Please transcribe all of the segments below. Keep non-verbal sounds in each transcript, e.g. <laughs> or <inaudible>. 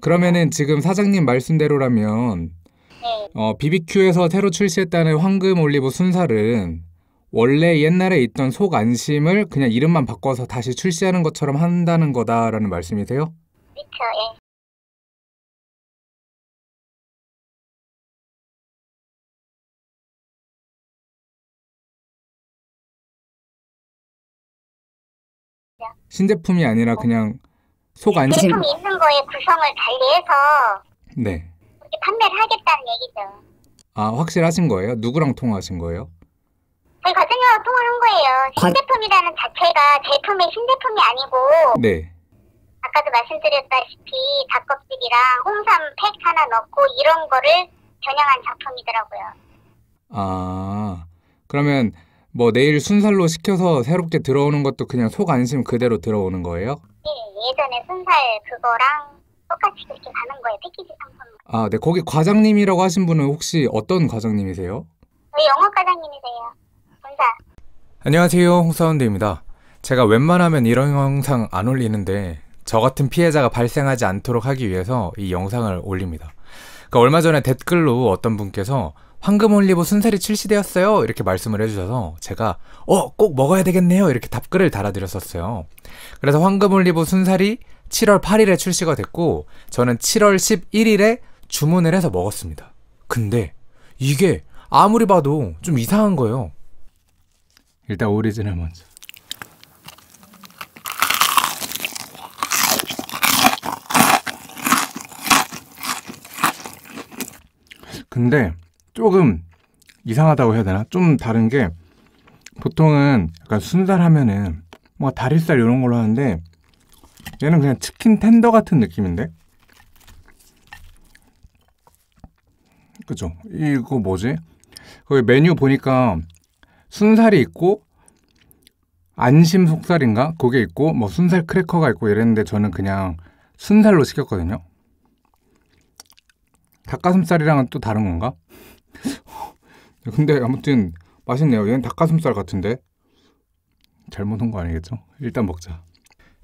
그러면은 지금 사장님 말씀대로라면 네. 어, BBQ에서 새로 출시했다는 황금 올리브 순살은 원래 옛날에 있던 속 안심을 그냥 이름만 바꿔서 다시 출시하는 것처럼 한다는 거다라는 말씀이세요? 그쵸, 예. 신제품이 아니라 그냥 속 안심 제품 있는 거에 구성을 달리해서 네. 그렇게 판매를 하겠다는 얘기죠. 아, 확실하신 거예요? 누구랑 통화하신 거예요? 저희 과장님하고 통화한 거예요. 신제품이라는 자체가 제품의 신제품이 아니고 네. 아까도 말씀드렸다시피 닭껍질이랑 홍삼 팩 하나 넣고 이런 거를 겨냥한 작품이더라고요. 아, 그러면 뭐 내일 순살로 시켜서 새롭게 들어오는 것도 그냥 속 안심 그대로 들어오는 거예요? 예, 예전에 순살 그거랑 똑같이 그렇게 가는 거예요. 패키지 상품. 아, 네. 거기 과장님이라고 하신 분은 혹시 어떤 과장님이세요? 저희 영업 과장님이세요. 본사. 안녕하세요. 홍사운드입니다. 제가 웬만하면 이런 영상 안 올리는데 저 같은 피해자가 발생하지 않도록 하기 위해서 이 영상을 올립니다. 그러니까 얼마 전에 댓글로 어떤 분께서 황금 올리브 순살이 출시되었어요. 이렇게 말씀을 해주셔서 제가 어, 꼭 먹어야 되겠네요. 이렇게 답글을 달아드렸었어요. 그래서 황금 올리브 순살이 7월 8일에 출시가 됐고 저는 7월 11일에 주문을 해서 먹었습니다. 근데 이게 아무리 봐도 좀 이상한 거예요. 일단 오리지널 먼저. 근데 조금 이상하다고 해야 되나? 좀 다른 게 보통은 약간 순살 하면은 뭐 다리살 이런 걸로 하는데 얘는 그냥 치킨 텐더 같은 느낌인데? 그죠? 이거 뭐지? 거기 메뉴 보니까 순살이 있고 안심 속살인가? 그게 있고 뭐 순살 크래커가 있고 이랬는데 저는 그냥 순살로 시켰거든요. 닭가슴살이랑은 또 다른 건가? <laughs> 근데 아무튼 맛있네요. 얘는 닭가슴살 같은데 잘못 온거 아니겠죠? 일단 먹자.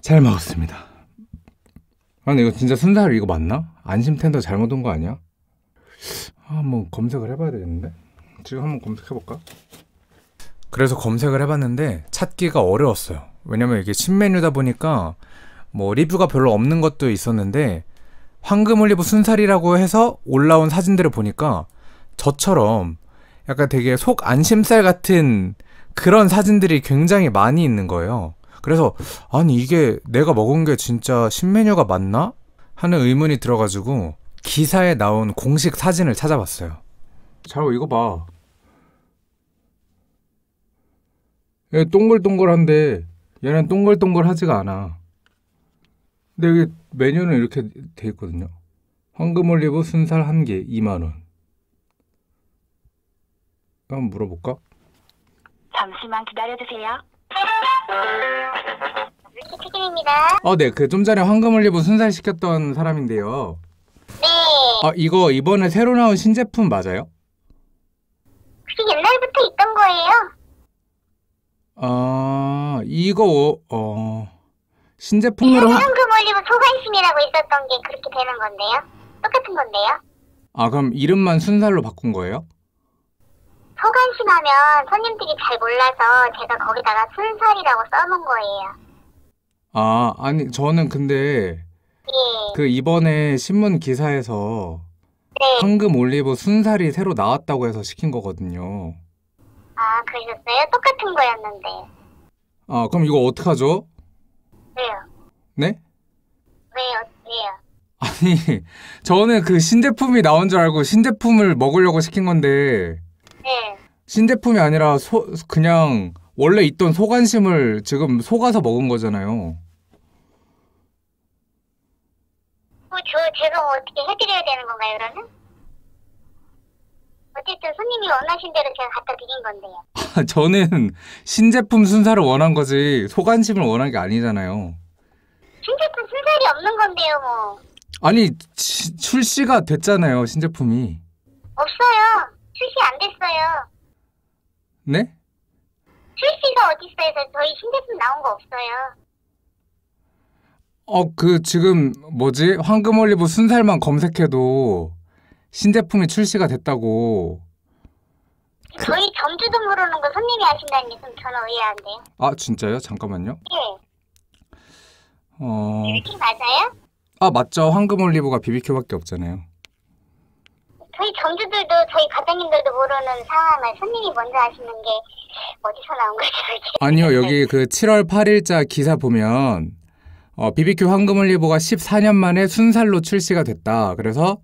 잘 먹었습니다. 아, 근데 이거 진짜 순살 이거 맞나? 안심 텐더 잘못 온 거 아니야? 아, 한번 검색을 해봐야 되겠는데? 지금 한번 검색해볼까? 그래서 검색을 해봤는데 찾기가 어려웠어요. 왜냐면 이게 신메뉴다 보니까 뭐 리뷰가 별로 없는 것도 있었는데 황금 올리브 순살이라고 해서 올라온 사진들을 보니까 저처럼 약간 되게 속 안심살 같은 그런 사진들이 굉장히 많이 있는 거예요. 그래서 아니 이게 내가 먹은 게 진짜 신메뉴가 맞나? 하는 의문이 들어가지고 기사에 나온 공식 사진을 찾아봤어요. 잘 이거 봐. 얘 동글동글한데 얘는 동글동글하지가 않아. 근데 여기 메뉴는 이렇게 돼 있거든요. 황금 올리브 순살 한 개 2만 원. 한번 물어볼까? 잠시만 기다려주세요. 치킨입니다. 어, 네. 그 좀 전에 황금 올리브 순살 시켰던 사람인데요. 네. 아, 이거 이번에 새로 나온 신제품 맞아요? 그게 옛날부터 있던 거예요. 아, 이거 어 신제품으로 하... 황금 올리브 소관심이라고 있었던 게 그렇게 되는 건데요. 똑같은 건데요. 아, 그럼 이름만 순살로 바꾼 거예요? 소관심 하면 손님들이 잘 몰라서 제가 거기다가 순살이라고 써놓은 거예요. 아, 아니 저는 근데 예. 그 이번에 신문 기사에서 네. 황금 올리브 순살이 새로 나왔다고 해서 시킨 거거든요. 아, 그러셨어요? 똑같은 거였는데. 아, 그럼 이거 어떡하죠? 왜요? 네? 왜요? 왜요? 아니, 저는 그 신제품이 나온 줄 알고 신제품을 먹으려고 시킨 건데 네. 신제품이 아니라 소, 그냥 원래 있던 소관심을 지금 속아서 먹은 거잖아요. 뭐, 저, 제가 뭐 어떻게 해드려야 되는 건가요, 그러면? 어쨌든 손님이 원하신 대로 제가 갖다 드린 건데요. 저는 신제품 순살을 원한 거지 소관심을 원한 게 아니잖아요. 신제품 순살이 없는 건데요, 뭐. 아니 치- 출시가 됐잖아요 신제품이. 없어요. 출시 안 됐어요. 네? 출시가 어딨어요? 저- 저희 신제품 나온 거 없어요. 어, 그 지금 뭐지? 황금 올리브 순살만 검색해도 신제품이 출시가 됐다고. 저희 점주도 모르는 거 손님이 하신다는 게 좀 저는 의아한데요. 아, 진짜요? 잠깐만요. 예. 어. BBQ 맞아요? 아, 맞죠. 황금 올리브가 BBQ밖에 없잖아요. 저희 점주들도 저희 과장님들도 모르는 상황을 손님이 먼저 하시는 게 어디서 나온 거죠? 아니요, 여기 그 7월 8일자 기사 보면 어, BBQ 황금 올리브가 14년 만에 순살로 출시가 됐다. 그래서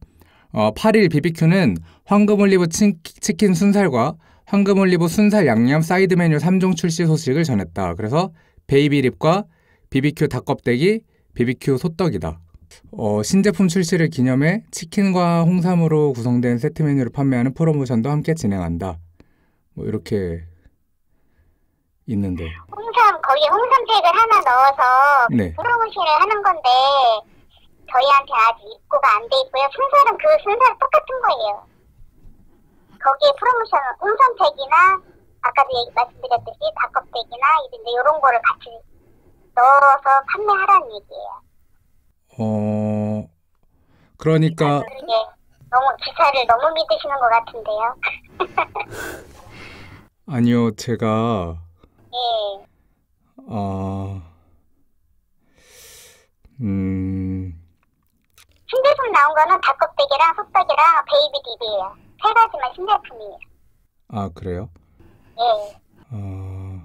어, 8일 BBQ는 황금 올리브 치, 치킨 순살과 황금 올리브 순살 양념 사이드 메뉴 3종 출시 소식을 전했다. 그래서 베이비립과 BBQ 닭껍데기, BBQ 소떡이다. 어, 신제품 출시를 기념해 치킨과 홍삼으로 구성된 세트 메뉴를 판매하는 프로모션도 함께 진행한다. 뭐 이렇게 있는데. 홍삼 거기에 홍삼팩을 하나 넣어서 네. 프로모션을 하는 건데 저희한테 아직 입고가 안 돼 있고요. 순살은 그 순살 똑같은 거예요. 거기에 프로모션 홍삼팩이나 아까도 얘기 말씀드렸듯이 닭껍데기나 이런 거를 같이 넣어서 판매하라는 얘기예요. 어, 그러니까, 너무 기사를 너무 믿으시는 것 같은데요. <laughs> 아니요, 제가, 예. 어, 음, 신제품 나온 거는 닭껍데기랑 소떡이랑 베이비 딥이에요. 세 가지만 신제품이에요. 아, 그래요? 예. 어,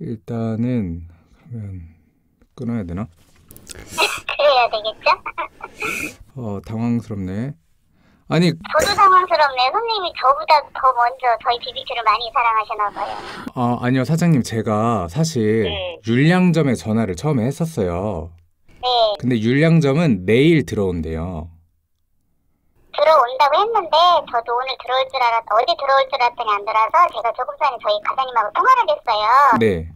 일단은, 그러면, 끊어야 되나? 그래야 되겠죠? 어, 당황스럽네. 아니, 저도 당황스럽네요. 손님이 저보다 더 먼저 저희 BBQ를 많이 사랑하시나 봐요. 아, 아니요, 사장님, 제가 사실 네. 율량점에 전화를 처음에 했었어요. 네. 근데 율량점은 내일 들어온대요. 들어온다고 했는데 저도 오늘 들어올 줄 알았 어제 들어올 줄 알았더니 안 들어와서 제가 조금 전에 저희 과장님하고 통화를 했어요. 네.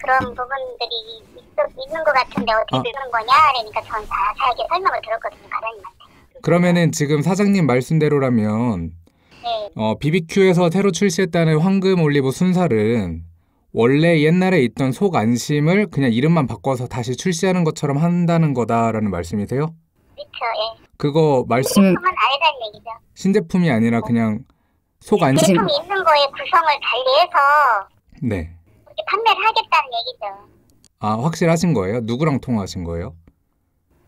그런 부분들이 있, 있는 것 같은데 어떻게 아. 되는 거냐? 그러니까 전 자세하게 설명을 들었거든요, 과장님한테. 그러면은 지금 사장님 말씀대로라면 네. 어, BBQ에서 새로 출시했다는 황금 올리브 순살은 원래 옛날에 있던 속 안심을 그냥 이름만 바꿔서 다시 출시하는 것처럼 한다는 거다라는 말씀이세요? 그렇죠, 예. 그거 말씀 제품은 아니라는 얘기죠. 신제품이 아니라 그냥 속 안심 제품이 있는 거에 구성을 달리해서 네. 그렇게 판매를 하겠다는 얘기죠. 아 확실하신 거예요? 누구랑 통화하신 거예요?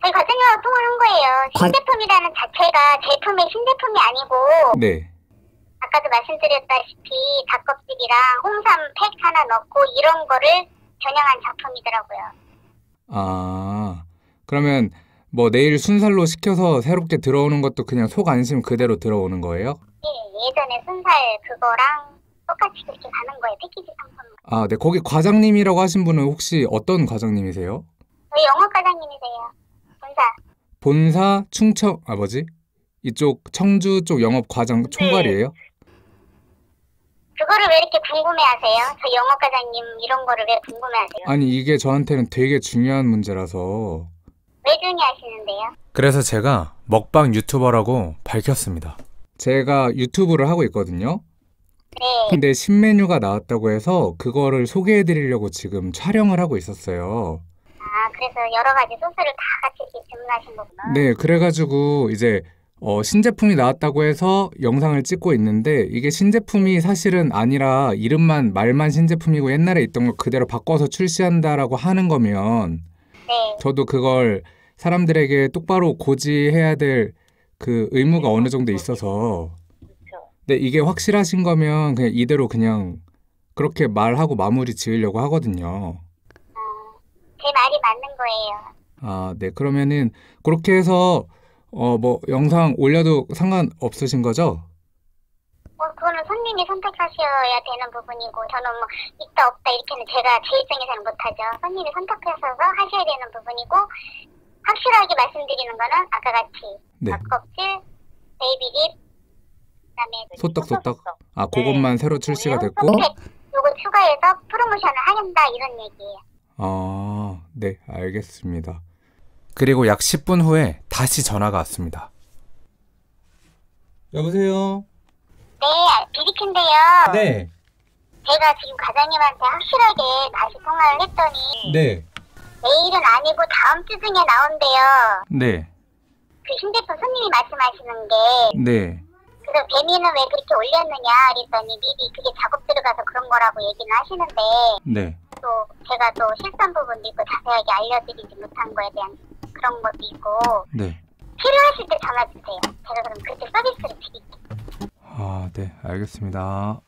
저희 과장님하고 통화한 거예요. 신제품이라는 자체가 제품의 신제품이 아니고 네. 아까도 말씀드렸다시피 닭껍질이랑 홍삼 팩 하나 넣고 이런 거를 겨냥한 작품이더라고요. 아 그러면 뭐 내일 순살로 시켜서 새롭게 들어오는 것도 그냥 속 안심 그대로 들어오는 거예요? 예, 예전에 순살 그거랑 똑같이 그렇게 가는 거예요. 패키지 상품. 아, 네. 거기 과장님이라고 하신 분은 혹시 어떤 과장님이세요? 저희 영업 과장님이세요. 본사. 본사 충청 아 뭐지? 이쪽 청주 쪽 영업 과장 총괄이에요? 그거를 왜 이렇게 궁금해하세요? 저희 영업 과장님 이런 거를 왜 궁금해하세요? 아니 이게 저한테는 되게 중요한 문제라서 왜 중요하시는데요? 그래서 제가 먹방 유튜버라고 밝혔습니다. 제가 유튜브를 하고 있거든요. 네. 근데 신메뉴가 나왔다고 해서 그거를 소개해 드리려고 지금 촬영을 하고 있었어요. 아, 그래서 여러 가지 소스를 다 같이 주문하신 거구나. 네, 그래가지고 이제 어, 신제품이 나왔다고 해서 영상을 찍고 있는데 이게 신제품이 사실은 아니라 이름만 말만 신제품이고 옛날에 있던 거 그대로 바꿔서 출시한다라고 하는 거면 네. 저도 그걸 사람들에게 똑바로 고지해야 될 그 의무가 어느 정도 있어서 근데 이게 확실하신 거면 그냥 이대로 그냥 그렇게 말하고 마무리 지으려고 하거든요. 제 말이 맞는 거예요. 아, 네. 그러면은 그렇게 해서 어 뭐 영상 올려도 상관없으신 거죠? 뭐 그거는 손님이 선택하셔야 되는 부분이고 저는 뭐 있다 없다 이렇게는 제가 제 입장에서는 못하죠. 손님이 선택하셔서 하셔야 되는 부분이고 확실하게 말씀드리는 거는 아까 같이 네. 닭껍질, 베이비립, 소떡 소떡. 아, 그것만 새로 출시가 됐고. 팩 요거 추가해서 프로모션을 하겠다 이런 얘기예요. 아, 네, 알겠습니다. 그리고 약 10분 후에 다시 전화가 왔습니다. 여보세요? 네, 비비큐인데요. 네, 제가 지금 과장님한테 확실하게 다시 통화를 했더니 네. 내일은 아니고 다음 주 중에 나온대요. 네. 그 휴대폰 손님이 말씀하시는 게 네. 그래서 배미는 왜 그렇게 올렸느냐 그랬더니 미리 그게 작업 들어가서 그런 거라고 얘기는 하시는데 네. 또 제가 또 실수한 부분도 있고 자세하게 알려드리지 못한 거에 대한 그런 것도 있고 네. 필요하실 때 전화 주세요. 제가 그럼 그때 서비스를 드릴게요. 아, 네. 알겠습니다.